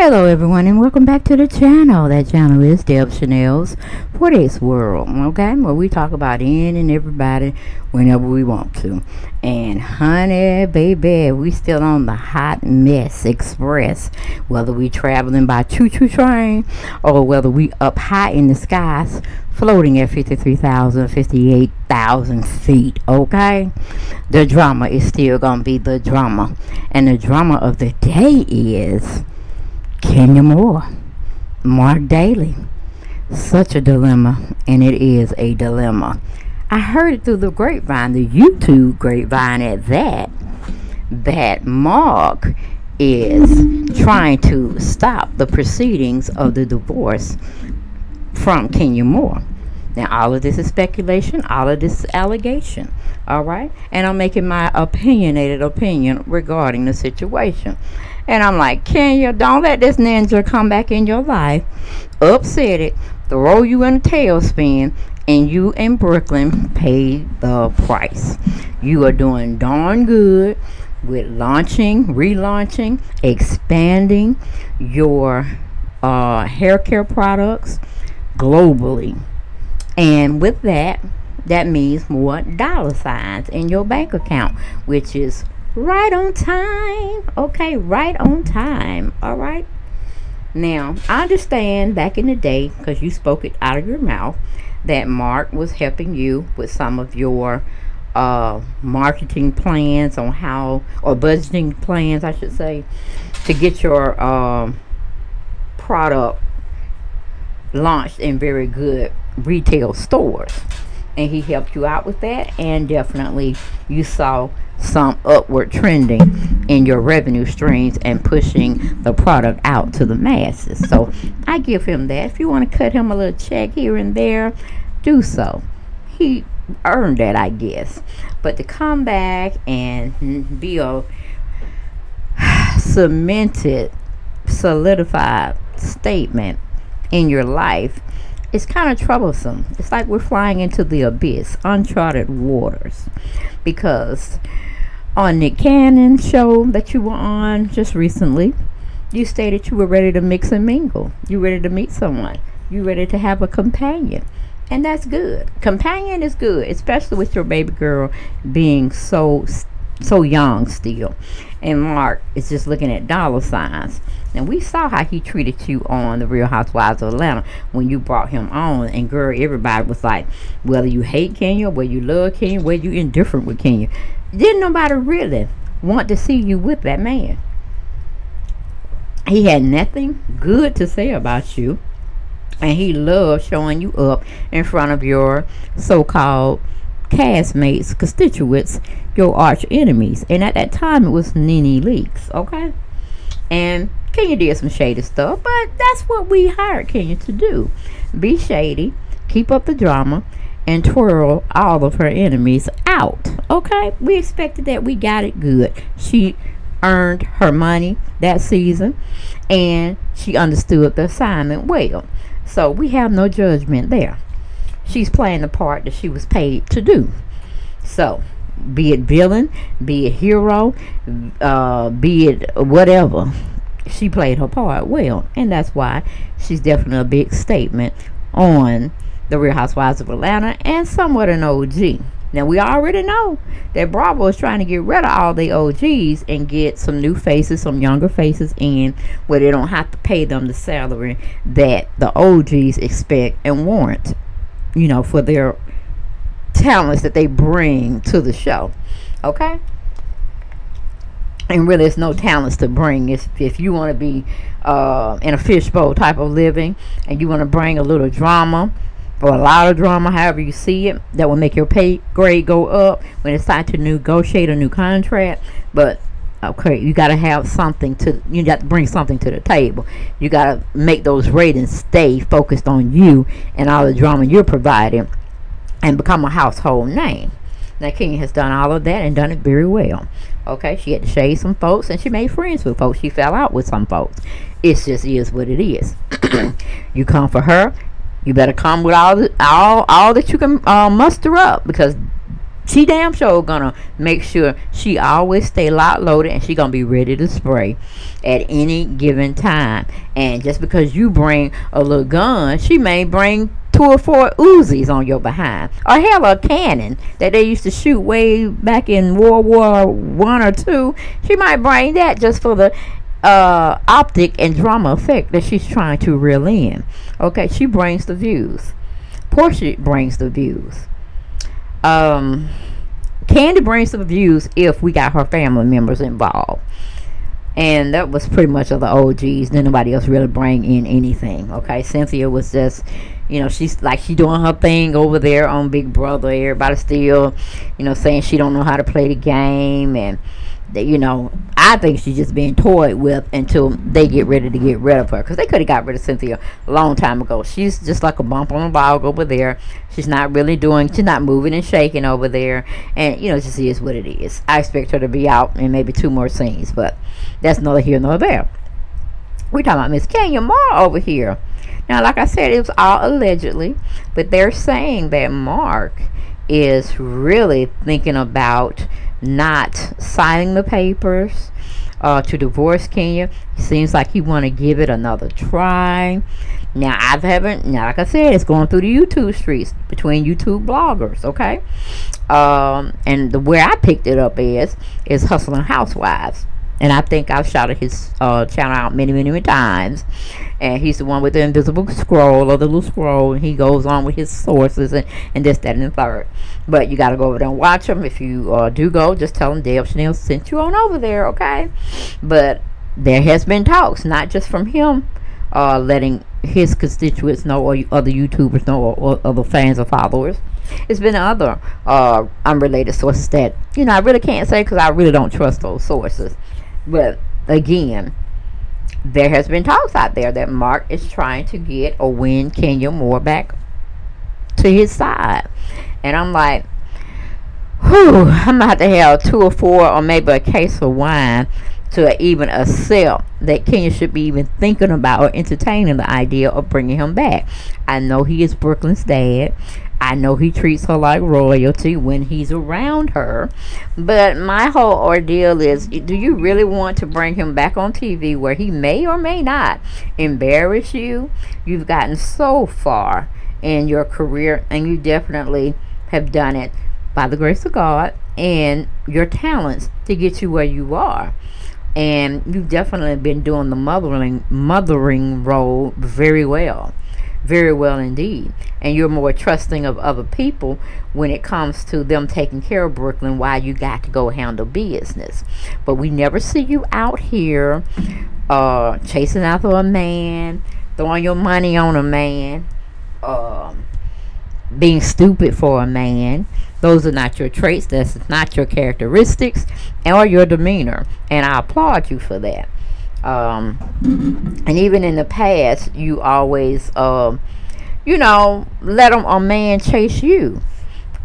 Hello everyone and welcome back to the channel. That channel is Deb Shanel's For This World, okay? Where we talk about in and everybody whenever we want to. And honey, baby, we still on the hot mess express. Whether we traveling by choo-choo train or whether we up high in the skies floating at 53,000, 58,000 feet, okay? The drama is still going to be the drama. And the drama of the day is Kenya Moore, Marc Daly. Such a dilemma, and it is a dilemma. I heard it through the grapevine, the YouTube grapevine at that, that Marc is trying to stop the proceedings of the divorce from Kenya Moore. Now, all of this is speculation, all of this is allegation, all right? And I'm making my opinionated opinion regarding the situation. And I'm like, Kenya, don't let this ninja come back in your life, upset it, throw you in a tailspin, and you in Brooklyn pay the price. You are doing darn good with launching, relaunching, expanding your uh, hair care products globally. And with that, that means more dollar signs in your bank account, which is right on time. Okay, right on time. All right. Now, I understand back in the day, because you spoke it out of your mouth, that Marc was helping you with some of your uh, marketing plans on how, or budgeting plans, I should say, to get your uh, product launched in very good retail stores and he helped you out with that and definitely you saw some upward trending in your revenue streams and pushing the product out to the masses. So i give him that. If you want to cut him a little check here and there do so. He earned that i guess. But to come back and be a cemented solidified statement in your life it's kind of troublesome. It's like we're flying into the abyss, uncharted waters. Because on Nick Cannon's show that you were on just recently, you stated you were ready to mix and mingle. You ready to meet someone. You ready to have a companion. And that's good. Companion is good, especially with your baby girl being so so young still. And Marc is just looking at dollar signs. And we saw how he treated you on The Real Housewives of Atlanta when you brought him on. And girl, everybody was like, whether you hate Kenya, whether you love Kenya, whether you indifferent with Kenya. Didn't nobody really want to see you with that man. He had nothing good to say about you. And he loved showing you up in front of your so-called castmates, constituents, your arch enemies. And at that time, it was Nene Leakes, okay? And Kenya did some shady stuff, but that's what we hired Kenya to do. Be shady, keep up the drama, and twirl all of her enemies out. Okay? We expected that. We got it good. She earned her money that season, and she understood the assignment well. So we have no judgment there she's playing the part that she was paid to do. So, be it villain, be it hero, uh, be it whatever, she played her part well, and that's why she's definitely a big statement on the Real Housewives of Atlanta and somewhat an OG. Now we already know that Bravo is trying to get rid of all the OGs and get some new faces, some younger faces in where they don't have to pay them the salary that the OGs expect and warrant you know, for their talents that they bring to the show. Okay? And really, there's no talents to bring. If, if you want to be uh, in a fishbowl type of living and you want to bring a little drama or a lot of drama, however you see it, that will make your pay grade go up when it's time to negotiate a new contract. But okay you got to have something to you got to bring something to the table you got to make those ratings stay focused on you and all the drama you're providing and become a household name now Kenya has done all of that and done it very well okay she had to shade some folks and she made friends with folks. She fell out with some folks. It just is what it is. You come for her you better come with all the, all all that you can uh, muster up because she damn sure gonna make sure she always stay locked loaded and she gonna be ready to spray at any given time. And just because you bring a little gun she may bring two or four Uzis on your behind or hell a cannon that they used to shoot way back in World War One or two she might bring that just for the uh, optic and drama effect that she's trying to reel in okay she brings the views Porsha brings the views um, Kandi brings the views if we got her family members involved. And that was pretty much of the OGs. Then nobody else really bring in anything. Okay, Cynthia was just, you know, she's like she doing her thing over there on Big Brother. Everybody still, you know, saying she don't know how to play the game and that you know I think she's just being toyed with until they get ready to get rid of her because they could have got rid of Cynthia a long time ago. She's just like a bump on a log over there. She's not really doing. She's not moving and shaking over there, and you know, just is what it is. I expect her to be out in maybe two more scenes, but that's neither here nor there. We're talking about Miss Kenya Moore over here. Now, like I said, it was all allegedly, but they're saying that Marc is really thinking about not signing the papers uh, to divorce Kenya. Seems like he want to give it another try. Now I haven't. Now, like I said, it's going through the YouTube streets between YouTube bloggers. Okay, um, and the where I picked it up is is Hustling Housewives and I think I've shouted his uh, channel out many, many, many times. And he's the one with the invisible scroll or the little scroll, and he goes on with his sources and, and this, that, and the third. But you got to go over there and watch him. If you uh, do go, just tell him Deb Shanel sent you on over there, okay? But there has been talks, not just from him, uh, letting his constituents know or other YouTubers know or, or other fans or followers. It's been other uh, unrelated sources that, you know, I really can't say because I really don't trust those sources. But again, there has been talks out there that Marc is trying to get or win Kenya Moore back to his side. And I'm like, whew, I'm about to have two or four or maybe a case of wine to even accept that Kenya should be even thinking about or entertaining the idea of bringing him back. I know he is Brooklyn's dad. I know he treats her like royalty when he's around her. But my whole ordeal is do you really want to bring him back on TV where he may or may not embarrass you? You've gotten so far in your career, and you definitely have done it by the grace of God and your talents to get you where you are. And you've definitely been doing the mothering mothering role very well very well indeed. And you're more trusting of other people when it comes to them taking care of Brooklyn while you got to go handle business. But we never see you out here uh, chasing after a man, throwing your money on a man, um, being stupid for a man. Those are not your traits. That's not your characteristics or your demeanor. And I applaud you for that um, and even in the past you always um, you know let them, a man chase you.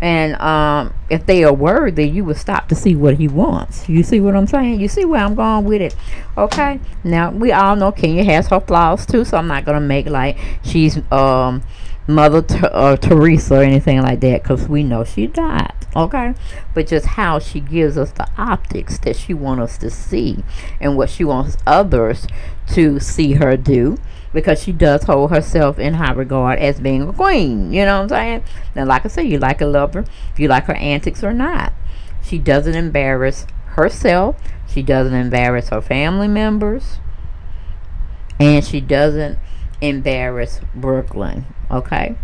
And um, if they are worthy you will stop to see what he wants. You see what i'm saying? You see where i'm going with it? Okay? Now we all know kenya has her flaws too so i'm not gonna make like she's um Mother T- uh, Teresa or anything like that because we know she died. Okay, but just how she gives us the optics that she wants us to see and what she wants others to see her do because she does hold herself in high regard as being a queen. You know what I'm saying? Now, like I said, you like a lover, if you like her antics or not. She doesn't embarrass herself. She doesn't embarrass her family members. And she doesn't embarrass Brooklyn. Okay.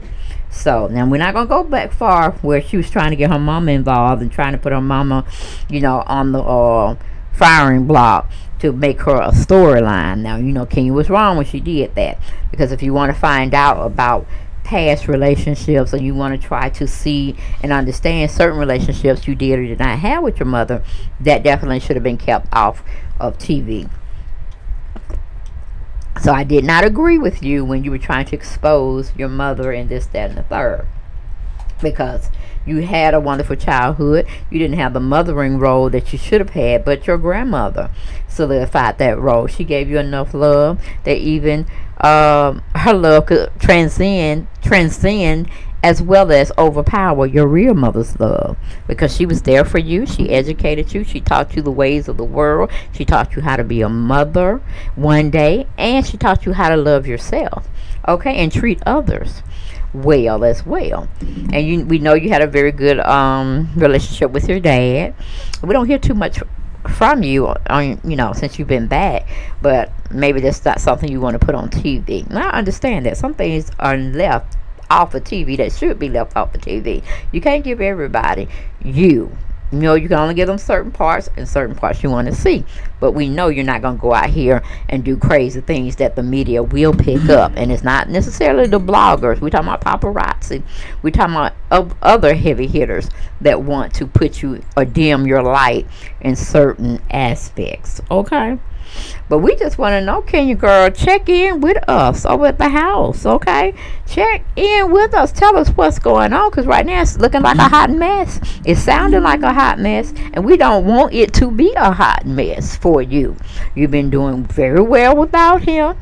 So now we're not gonna go back far where she was trying to get her mama involved and trying to put her mama, you know, on the uh, firing block to make her a storyline. Now you know Kenya was wrong when she did that because if you want to find out about past relationships or you want to try to see and understand certain relationships you did or did not have with your mother, that definitely should have been kept off of TV. So I did not agree with you when you were trying to expose your mother and this, that, and the third. Because you had a wonderful childhood. You didn't have the mothering role that you should have had, but your grandmother solidified that role. She gave you enough love that even um, her love could transcend, transcend as well as overpower your real mother's love because she was there for you. She educated you. She taught you the ways of the world. She taught you how to be a mother one day, and she taught you how to love yourself, okay, and treat others well as well. And you, we know you had a very good um, relationship with your dad. We don't hear too much from you on you know since you've been back but maybe that's not something you want to put on tv now i understand that some things are left off of TV that should be left off of TV. You can't give everybody you. You know, you can only give them certain parts and certain parts you want to see. But we know you're not going to go out here and do crazy things that the media will pick mm-hmm. up. And it's not necessarily the bloggers. We're talking about paparazzi. We're talking about other heavy hitters that want to put you or dim your light in certain aspects. Okay? But we just want to know, can you, girl, check in with us over at the house, okay? Check in with us. Tell us what's going on, because right now it's looking like a hot mess. It's sounding like a hot mess, and we don't want it to be a hot mess for you. You've been doing very well without him.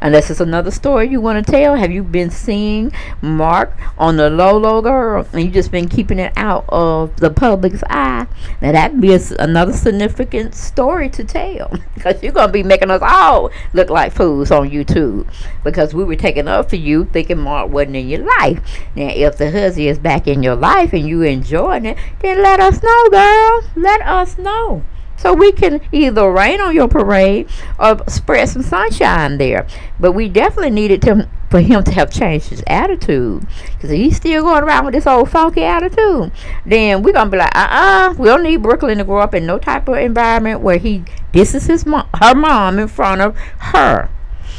Unless it's another story you want to tell. Have you been seeing Marc on the low girl, and you just been keeping it out of the public's eye? Now that'd be a, another significant story to tell, because you're gonna be making us all look like fools on YouTube, because we were taking up for you, thinking Marc wasn't in your life. Now, if the husband is back in your life and you enjoying it, then let us know, girl. Let us know. So we can either rain on your parade or spread some sunshine there. But we definitely needed to for him to have changed his attitude. Because he's still going around with this old funky attitude, then we're going to be like, uh-uh, we don't need Brooklyn to grow up in no type of environment where he disses his mom, her mom in front of her.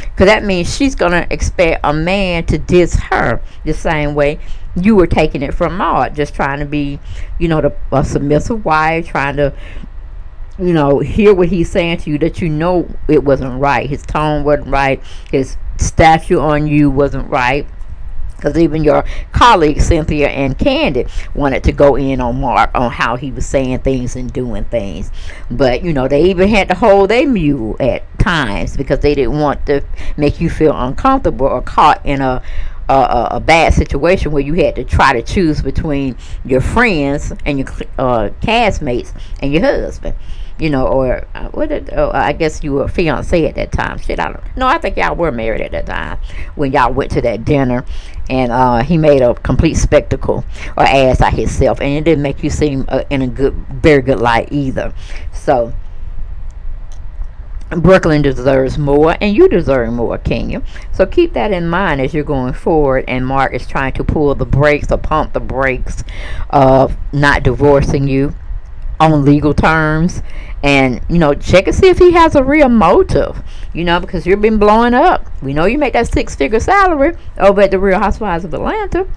Because that means she's going to expect a man to diss her the same way you were taking it from Maud. Just trying to be, you know, the, a submissive wife, trying to you know, hear what he's saying to you that you know it wasn't right. His tone wasn't right. His statue on you wasn't right. Because even your colleagues, Cynthia and Kandi, wanted to go in on Marc on how he was saying things and doing things. But, you know, they even had to hold their mule at times because they didn't want to make you feel uncomfortable or caught in a a, a, bad situation where you had to try to choose between your friends and your uh, castmates and your husband you know, or uh, what did, oh, I guess you were fiance at that time. Shit, I don't No, I think y'all were married at that time when y'all went to that dinner and uh, he made a complete spectacle or ass out himself and it didn't make you seem uh, in a good, very good light either. So, Brooklyn deserves more and you deserve more, Kenya. So keep that in mind as you're going forward and Marc is trying to pull the brakes or pump the brakes of not divorcing you on legal terms and you know check and see if he has a real motive you know because you've been blowing up. We know you make that six figure salary over at the real housewives of atlanta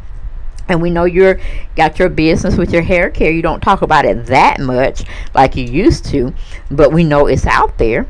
and we know you're got your business with your hair care. You don't talk about it that much like you used to but we know it's out there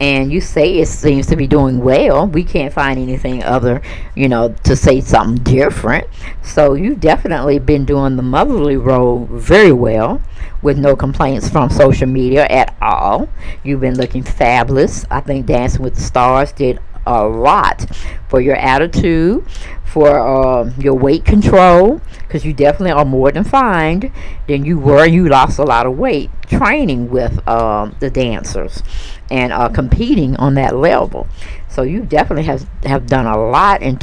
and you say it seems to be doing well. We can't find anything other you know to say something different. So you've definitely been doing the motherly role very well with no complaints from social media at all. You've been looking fabulous. I think Dancing with the Stars did a lot for your attitude, for uh, your weight control, because you definitely are more than fine than you were. You lost a lot of weight training with uh, the dancers and uh, competing on that level. So you definitely have have done a lot in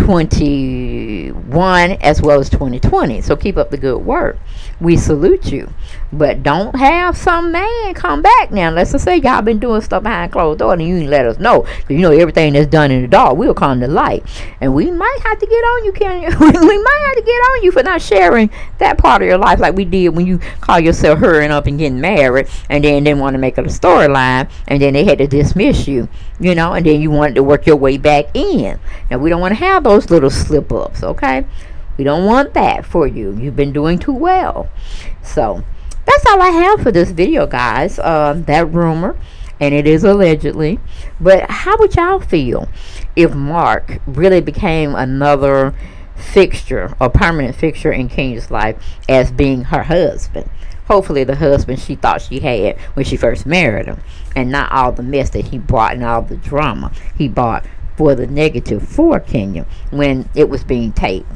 2021 as well as 2020. So keep up the good work we salute you. But don't have some man come back now. Let's just say y'all been doing stuff behind closed doors and you ain't let us know. Because you know everything that's done in the dark will come to light. And we might have to get on you, we might have to get on you for not sharing that part of your life like we did when you call yourself hurrying up and getting married and then didn't want to make it a storyline and then they had to dismiss you. You know, and then you wanted to work your way back in. Now we don't want to have those little slip ups, okay? We don't want that for you. You've been doing too well. So that's all I have for this video, guys. Uh, that rumor, and it is allegedly. But how would y'all feel if Marc really became another fixture, a permanent fixture in Kenya's life as being her husband? Hopefully, the husband she thought she had when she first married him, and not all the mess that he brought and all the drama he brought for the negative for Kenya when it was being taped.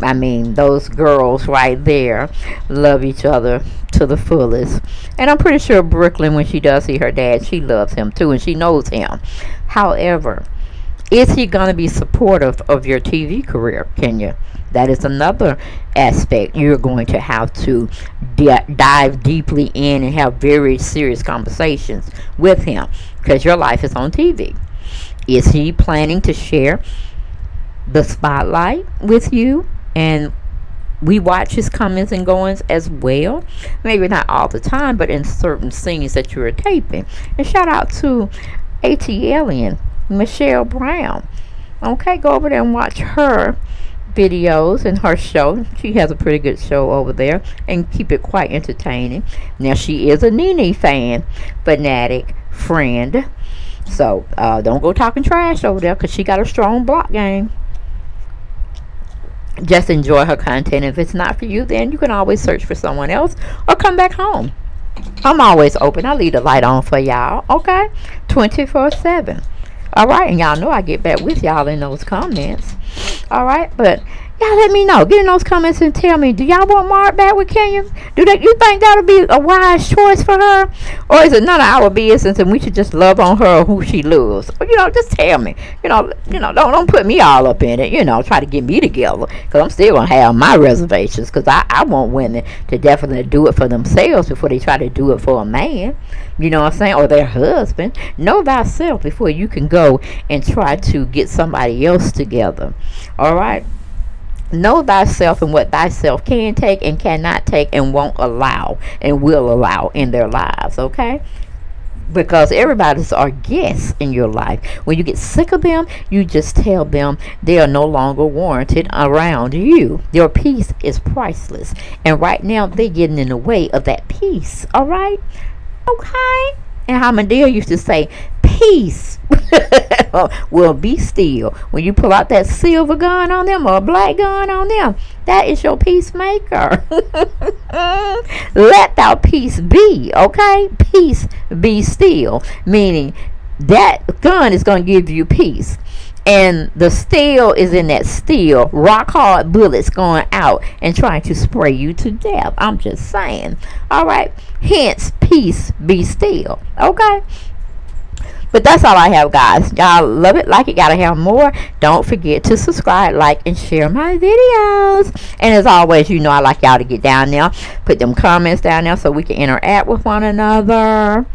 I mean, those girls right there love each other to the fullest. And I'm pretty sure Brooklyn, when she does see her dad, she loves him too and she knows him. However, is he going to be supportive of your TV career, Kenya? That is another aspect you're going to have to dive deeply in and have very serious conversations with him because your life is on TV. Is he planning to share the spotlight with you and we watch his comings and goings as well. Maybe not all the time, but in certain scenes that you are taping. And shout out to AT Alien, Michelle Brown. Okay, go over there and watch her videos and her show. She has a pretty good show over there and keep it quite entertaining. Now, she is a Nene fan, fanatic, friend. So, uh, don't go talking trash over there because she got a strong block game just enjoy her content. If it's not for you, then you can always search for someone else or come back home. I'm always open. I leave the light on for y'all, okay? 24 7. All right, and y'all know I get back with y'all in those comments. All right, but y'all let me know. Get in those comments and tell me, do y'all want Marc back with Kenya? Do that you think that'll be a wise choice for her? Or is it none of our business and we should just love on her who she loves? Or, you know, just tell me. You know, you know, don't don't put me all up in it, you know, try to get me together. Because I'm still gonna have my reservations because I, I want women to definitely do it for themselves before they try to do it for a man. You know what I'm saying? Or their husband. Know thyself before you can go and try to get somebody else together. All right know thyself and what thyself can take and cannot take and won't allow and will allow in their lives okay because everybody's our guests in your life. When you get sick of them, you just tell them they are no longer warranted around you. Your peace is priceless. And right now, they're getting in the way of that peace. All right? Okay? And how Madea used to say, peace will be still. When you pull out that silver gun on them or a black gun on them, that is your peacemaker. Let thou peace be, okay? Peace be still, meaning that gun is going to give you peace and the steel is in that steel rock hard bullets going out and trying to spray you to death i'm just saying all right hence peace be still okay but that's all I have, guys. Y'all love it, like it, gotta have more. Don't forget to subscribe, like, and share my videos. And as always, you know I like y'all to get down there. Put them comments down there so we can interact with one another.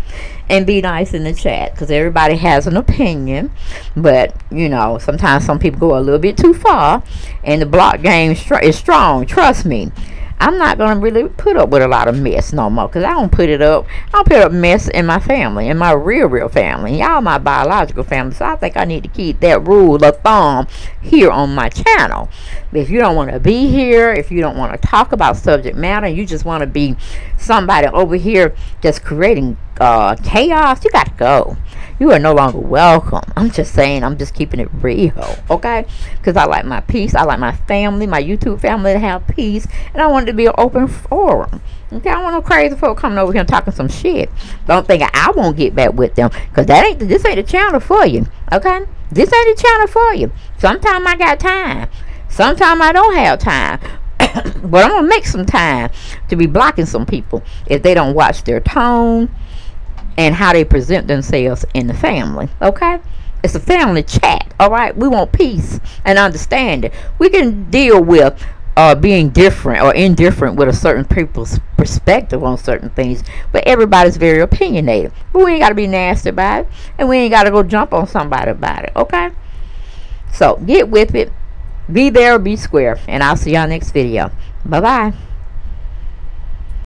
And be nice in the chat. Because everybody has an opinion. But, you know, sometimes some people go a little bit too far. And the block game is strong. Trust me. I'm not going to really put up with a lot of mess no more because I don't put it up. I don't put up mess in my family, in my real, real family. Y'all my biological family, so I think I need to keep that rule of thumb here on my channel. If you don't want to be here, if you don't want to talk about subject matter, you just want to be somebody over here just creating uh, chaos, you got to go you are no longer welcome. I'm just saying, I'm just keeping it real, okay? Because I like my peace. I like my family, my YouTube family to have peace. And I want it to be an open forum. Okay, I want no crazy folk coming over here and talking some shit. Don't think I won't get back with them. Because that ain't, this ain't the channel for you, okay? This ain't the channel for you. Sometimes I got time. Sometimes I don't have time. but I'm going to make some time to be blocking some people if they don't watch their tone and how they present themselves in the family. Okay? It's a family chat. All right? We want peace and understanding. We can deal with uh, being different or indifferent with a certain people's perspective on certain things, but everybody's very opinionated. But we ain't got to be nasty about it, and we ain't got to go jump on somebody about it. Okay? So get with it. Be there, be square, and I'll see y'all next video. Bye bye.